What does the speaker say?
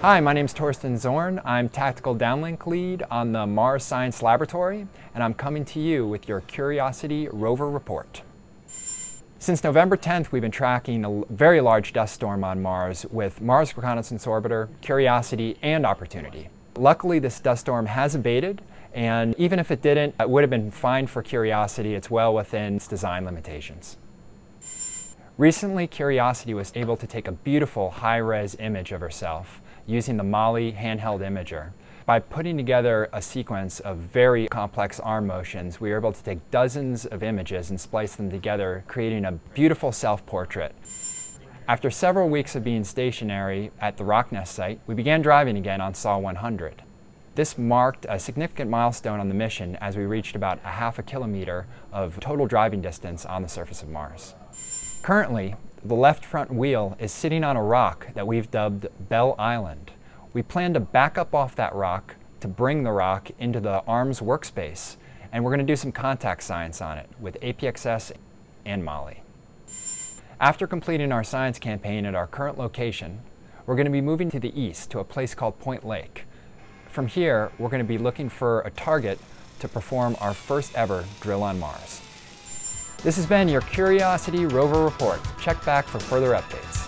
Hi, my name is Torsten Zorn. I'm Tactical Downlink Lead on the Mars Science Laboratory, and I'm coming to you with your Curiosity rover report. Since November 10th, we've been tracking a very large dust storm on Mars with Mars Reconnaissance Orbiter, Curiosity, and Opportunity. Luckily, this dust storm has abated, and even if it didn't, it would have been fine for Curiosity. It's well within its design limitations. Recently, Curiosity was able to take a beautiful high-res image of herself using the MAHLI handheld imager. By putting together a sequence of very complex arm motions, we were able to take dozens of images and splice them together, creating a beautiful self-portrait. After several weeks of being stationary at the Rocknest site, we began driving again on Sol 100. This marked a significant milestone on the mission as we reached about a half a kilometer of total driving distance on the surface of Mars. Currently, the left front wheel is sitting on a rock that we've dubbed Bell Island. We plan to back up off that rock to bring the rock into the ARMS workspace, and we're going to do some contact science on it with APXS and MAHLI. After completing our science campaign at our current location, we're going to be moving to the east to a place called Point Lake. From here, we're going to be looking for a target to perform our first ever drill on Mars. This has been your Curiosity Rover Report. Check back for further updates.